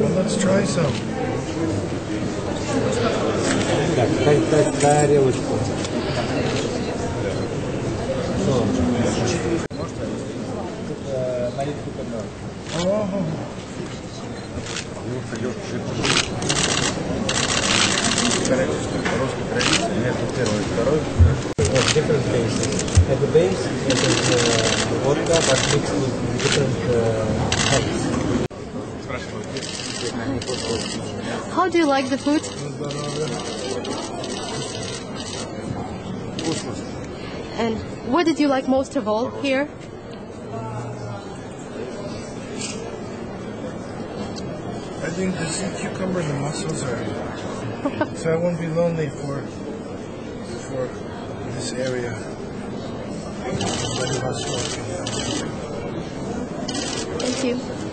Well, let's try some. Oh. Different bases. At the base, it is uh, vodka, but mixed with different uh, how do you like the food? And what did you like most of all here? I think the sea cucumbers and mussels are. so I won't be lonely for for this area. Thank you.